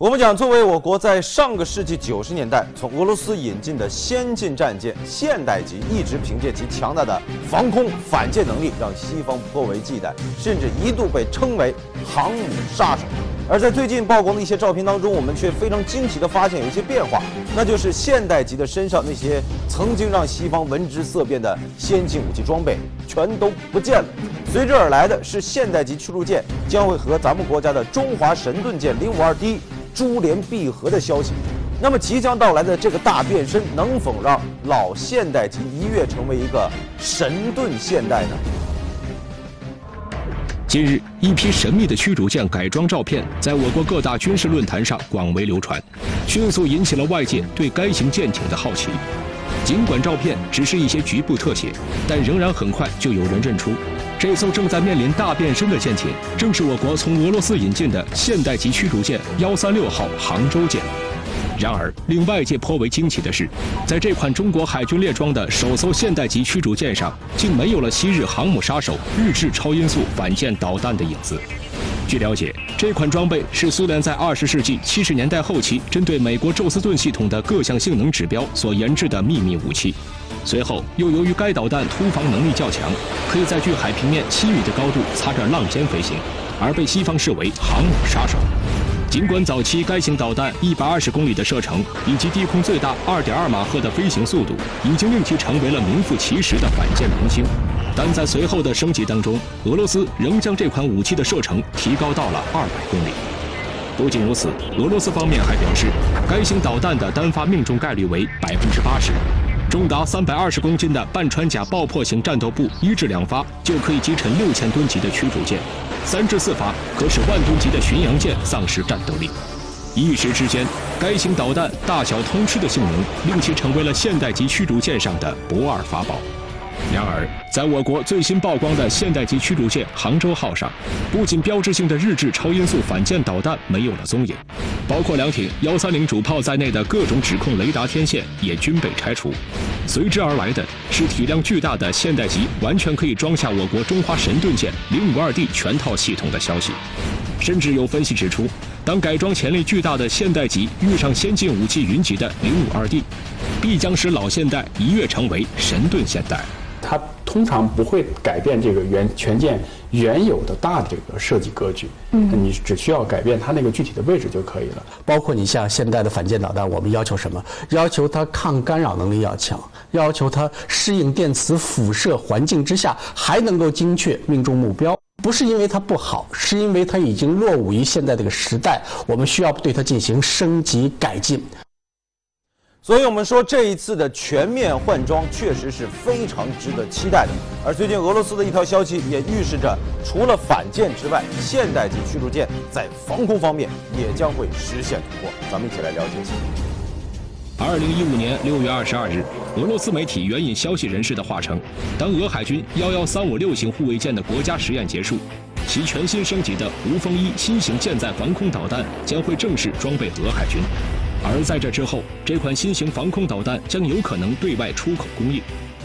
我们讲，作为我国在上个世纪九十年代从俄罗斯引进的先进战舰现代级，一直凭借其强大的防空反舰能力，让西方颇为忌惮，甚至一度被称为航母杀手。而在最近曝光的一些照片当中，我们却非常惊奇地发现有一些变化，那就是现代级的身上那些曾经让西方闻之色变的先进武器装备全都不见了。随之而来的是现代级驱逐舰将会和咱们国家的中华神盾舰零五二 D。珠联璧合的消息，那么即将到来的这个大变身，能否让老现代级一跃成为一个神盾现代呢？近日，一批神秘的驱逐舰改装照片在我国各大军事论坛上广为流传，迅速引起了外界对该型舰艇的好奇。尽管照片只是一些局部特写，但仍然很快就有人认出。这艘正在面临大变身的舰艇，正是我国从俄罗斯引进的现代级驱逐舰幺三六号杭州舰。然而，令外界颇为惊奇的是，在这款中国海军列装的首艘现代级驱逐舰上，竟没有了昔日航母杀手日制超音速反舰导弹的影子。据了解，这款装备是苏联在二十世纪七十年代后期针对美国宙斯盾系统的各项性能指标所研制的秘密武器。随后又由于该导弹突防能力较强，可以在距海平面七米的高度擦着浪尖飞行，而被西方视为航母杀手。尽管早期该型导弹一百二十公里的射程以及低空最大二点二马赫的飞行速度，已经令其成为了名副其实的反舰明星，但在随后的升级当中，俄罗斯仍将这款武器的射程提高到了二百公里。不仅如此，俄罗斯方面还表示，该型导弹的单发命中概率为百分之八十。重达三百二十公斤的半穿甲爆破型战斗部，一至两发就可以击沉六千吨级的驱逐舰，三至四发可使万吨级的巡洋舰丧失战斗力。一时之间，该型导弹大小通吃的性能，令其成为了现代级驱逐舰上的不二法宝。然而，在我国最新曝光的现代级驱逐舰杭州号上，不仅标志性的日制超音速反舰导弹没有了踪影，包括两挺幺三零主炮在内的各种指控雷达天线也均被拆除。随之而来的是体量巨大的现代级，完全可以装下我国中华神盾舰零五二 D 全套系统的消息。甚至有分析指出，当改装潜力巨大的现代级遇上先进武器云集的零五二 D，必将使老现代一跃成为神盾现代。它通常不会改变这个原全舰原有的大的这个设计格局，嗯，你只需要改变它那个具体的位置就可以了。包括你像现代的反舰导弹，我们要求什么？要求它抗干扰能力要强，要求它适应电磁辐射环境之下还能够精确命中目标。不是因为它不好，是因为它已经落伍于现在这个时代，我们需要对它进行升级改进。所以，我们说这一次的全面换装确实是非常值得期待的。而最近俄罗斯的一条消息也预示着，除了反舰之外，现代级驱逐舰在防空方面也将会实现突破。咱们一起来了解一下。二零一五年六月二十二日，俄罗斯媒体援引消息人士的话称，当俄海军幺幺三五六型护卫舰的国家实验结束，其全新升级的无风衣新型舰载防空导弹将会正式装备俄海军。而在这之后，这款新型防空导弹将有可能对外出口供应。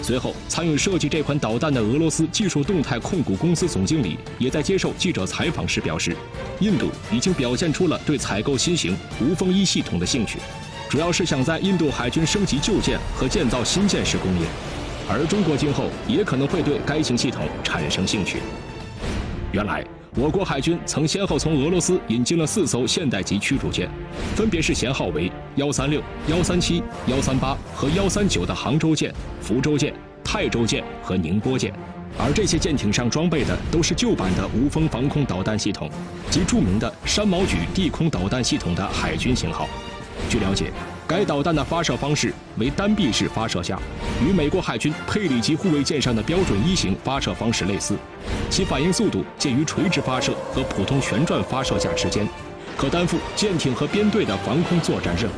随后，参与设计这款导弹的俄罗斯技术动态控股公司总经理也在接受记者采访时表示，印度已经表现出了对采购新型无风衣系统的兴趣，主要是想在印度海军升级旧舰和建造新舰时供应。而中国今后也可能会对该型系统产生兴趣。原来。我国海军曾先后从俄罗斯引进了四艘现代级驱逐舰，分别是舷号为幺三六、幺三七、幺三八和幺三九的杭州舰、福州舰、泰州舰和宁波舰，而这些舰艇上装备的都是旧版的无风防空导弹系统，及著名的山毛榉地空导弹系统的海军型号。据了解。该导弹的发射方式为单臂式发射架，与美国海军佩里级护卫舰上的标准一型发射方式类似，其反应速度介于垂直发射和普通旋转发射架之间，可担负舰艇和编队的防空作战任务。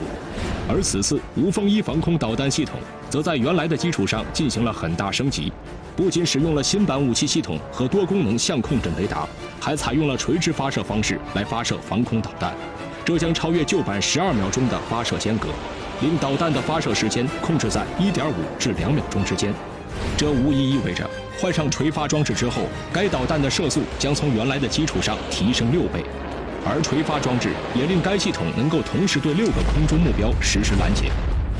而此次无风一防空导弹系统，则在原来的基础上进行了很大升级，不仅使用了新版武器系统和多功能相控阵雷达，还采用了垂直发射方式来发射防空导弹。这将超越旧版十二秒钟的发射间隔，令导弹的发射时间控制在一点五至两秒钟之间。这无疑意味着换上垂发装置之后，该导弹的射速将从原来的基础上提升六倍。而垂发装置也令该系统能够同时对六个空中目标实施拦截。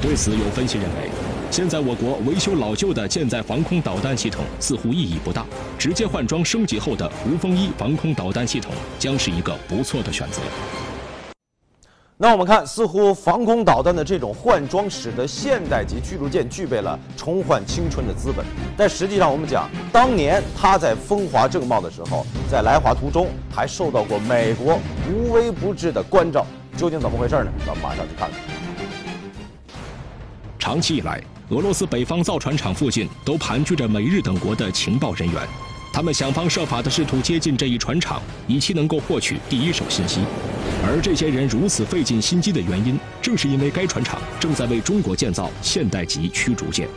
对此，有分析认为，现在我国维修老旧的舰载防空导弹系统似乎意义不大，直接换装升级后的无风衣防空导弹系统将是一个不错的选择。那我们看，似乎防空导弹的这种换装使得现代级驱逐舰具备了重焕青春的资本，但实际上我们讲，当年它在风华正茂的时候，在来华途中还受到过美国无微不至的关照，究竟怎么回事呢？咱们马上去看看。长期以来，俄罗斯北方造船厂附近都盘踞着美日等国的情报人员，他们想方设法地试图接近这一船厂，以期能够获取第一手信息。而这些人如此费尽心机的原因，正是因为该船厂正在为中国建造现代级驱逐舰。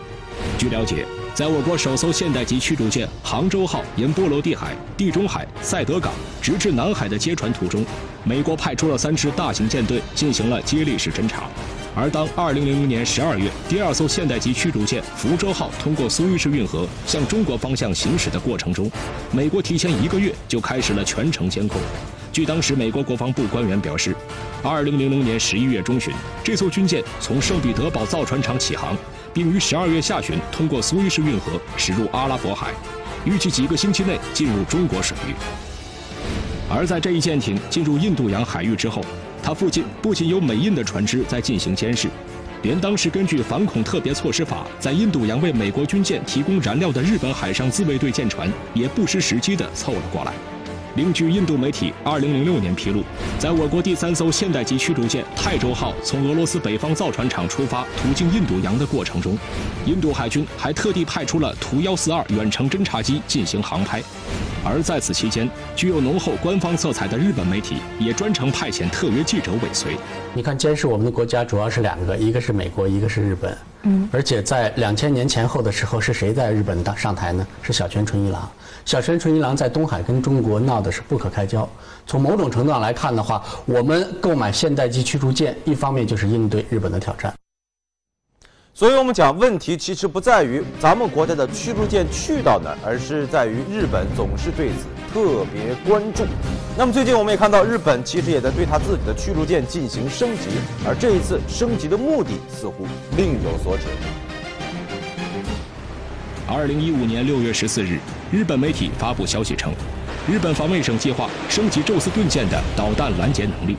据了解，在我国首艘现代级驱逐舰“杭州号”沿波罗的海、地中海、塞德港直至南海的接船途中，美国派出了三支大型舰队进行了接力式侦察。而当2000年12月，第二艘现代级驱逐舰“福州号”通过苏伊士运河向中国方向行驶的过程中，美国提前一个月就开始了全程监控。据当时美国国防部官员表示，2000年11月中旬，这艘军舰从圣彼得堡造船厂起航，并于12月下旬通过苏伊士运河驶入阿拉伯海，预计几个星期内进入中国水域。而在这一舰艇进入印度洋海域之后，它附近不仅有美印的船只在进行监视，连当时根据反恐特别措施法在印度洋为美国军舰提供燃料的日本海上自卫队舰船也不失时机地凑了过来。另据印度媒体2006年披露，在我国第三艘现代级驱逐舰“泰州号”从俄罗斯北方造船厂出发途经印度洋的过程中，印度海军还特地派出了图幺四二远程侦察机进行航拍。而在此期间，具有浓厚官方色彩的日本媒体也专程派遣特约记者尾随。你看，监视我们的国家主要是两个，一个是美国，一个是日本。嗯，而且在两千年前后的时候，是谁在日本当上台呢？是小泉纯一郎。小泉纯一郎在东海跟中国闹的是不可开交。从某种程度上来看的话，我们购买现代级驱逐舰，一方面就是应对日本的挑战。所以我们讲，问题其实不在于咱们国家的驱逐舰去到哪儿，而是在于日本总是对此特别关注。那么最近我们也看到，日本其实也在对他自己的驱逐舰进行升级，而这一次升级的目的似乎另有所指。二零一五年六月十四日，日本媒体发布消息称，日本防卫省计划升级宙斯盾舰的导弹拦截能力。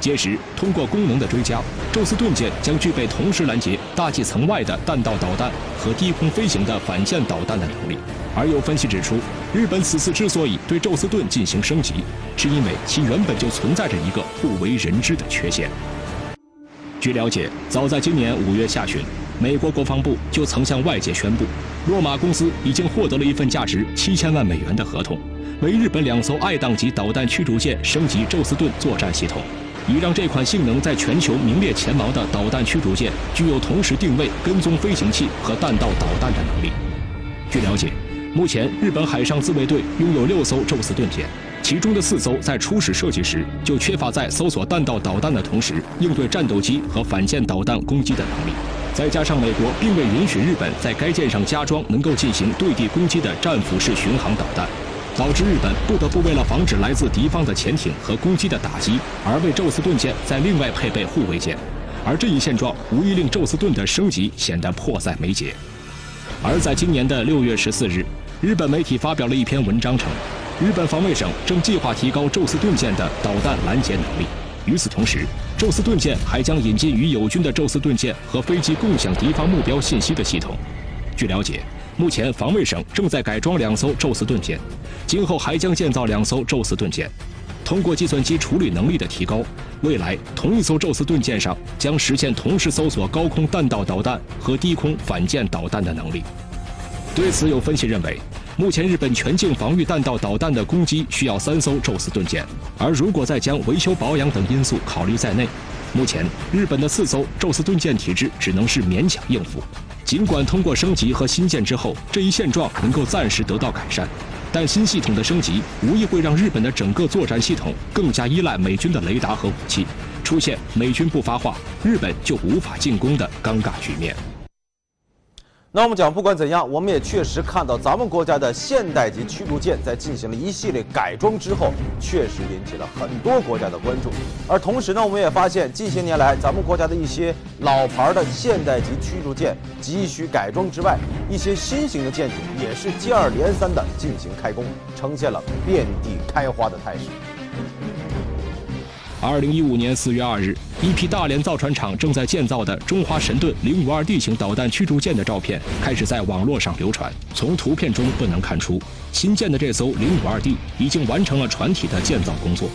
届时，通过功能的追加，宙斯盾舰将具备同时拦截大气层外的弹道导弹和低空飞行的反舰导弹的能力。而有分析指出，日本此次之所以对宙斯盾进行升级，是因为其原本就存在着一个不为人知的缺陷。据了解，早在今年五月下旬，美国国防部就曾向外界宣布，洛马公司已经获得了一份价值七千万美元的合同，为日本两艘爱宕级导弹驱逐舰升级宙斯盾作战系统。以让这款性能在全球名列前茅的导弹驱逐舰具有同时定位、跟踪飞行器和弹道导弹的能力。据了解，目前日本海上自卫队拥有六艘宙斯盾舰，其中的四艘在初始设计时就缺乏在搜索弹道导弹的同时应对战斗机和反舰导弹攻击的能力。再加上美国并未允许日本在该舰上加装能够进行对地攻击的战斧式巡航导弹。导致日本不得不为了防止来自敌方的潜艇和攻击的打击，而为宙斯盾舰再另外配备护卫舰，而这一现状无疑令宙斯盾的升级显得迫在眉睫。而在今年的六月十四日，日本媒体发表了一篇文章称，日本防卫省正计划提高宙斯盾舰的导弹拦截能力。与此同时，宙斯盾舰还将引进与友军的宙斯盾舰和飞机共享敌方目标信息的系统。据了解。目前，防卫省正在改装两艘宙斯盾舰，今后还将建造两艘宙斯盾舰。通过计算机处理能力的提高，未来同一艘宙斯盾舰上将实现同时搜索高空弹道导弹和低空反舰导弹的能力。对此，有分析认为，目前日本全境防御弹道导弹的攻击需要三艘宙斯盾舰，而如果再将维修保养等因素考虑在内，目前日本的四艘宙斯盾舰体制只能是勉强应付。尽管通过升级和新建之后，这一现状能够暂时得到改善，但新系统的升级无疑会让日本的整个作战系统更加依赖美军的雷达和武器，出现美军不发话，日本就无法进攻的尴尬局面。那我们讲，不管怎样，我们也确实看到咱们国家的现代级驱逐舰在进行了一系列改装之后，确实引起了很多国家的关注。而同时呢，我们也发现近些年来，咱们国家的一些老牌的现代级驱逐舰急需改装之外，一些新型的舰艇也是接二连三的进行开工，呈现了遍地开花的态势。二零一五年四月二日，一批大连造船厂正在建造的中华神盾零五二 D 型导弹驱逐舰的照片开始在网络上流传。从图片中不难看出，新建的这艘零五二 D 已经完成了船体的建造工作。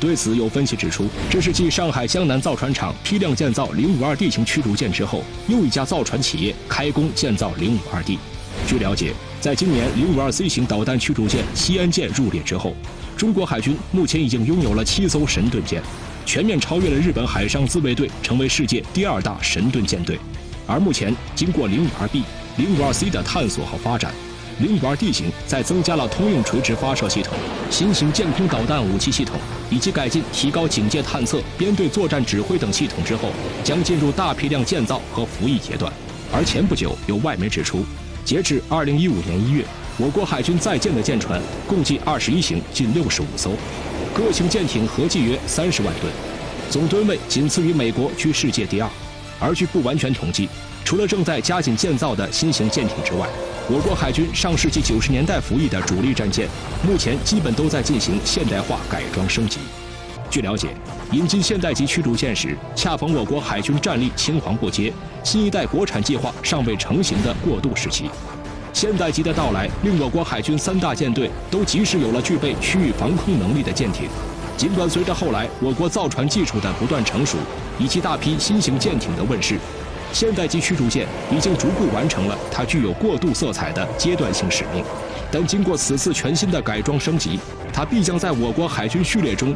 对此，有分析指出，这是继上海江南造船厂批量建造零五二 D 型驱逐舰之后，又一家造船企业开工建造零五二 D。据了解，在今年零五二 C 型导弹驱逐舰西安舰入列之后。中国海军目前已经拥有了七艘神盾舰，全面超越了日本海上自卫队，成为世界第二大神盾舰队。而目前，经过零五二 B、零五二 C 的探索和发展，零五二 D 型在增加了通用垂直发射系统、新型舰空导弹武器系统以及改进提高警戒探测、编队作战指挥等系统之后，将进入大批量建造和服役阶段。而前不久，有外媒指出，截至二零一五年一月。我国海军在建的舰船共计二十一型，近六十五艘，各型舰艇合计约三十万吨，总吨位仅次于美国，居世界第二。而据不完全统计，除了正在加紧建造的新型舰艇之外，我国海军上世纪九十年代服役的主力战舰，目前基本都在进行现代化改装升级。据了解，引进现代级驱逐舰时，恰逢我国海军战力青黄不接，新一代国产计划尚未成型的过渡时期。现代级的到来，令我国海军三大舰队都及时有了具备区域防空能力的舰艇。尽管随着后来我国造船技术的不断成熟，以及大批新型舰艇的问世，现代级驱逐舰已经逐步完成了它具有过渡色彩的阶段性使命。但经过此次全新的改装升级，它必将在我国海军序列中。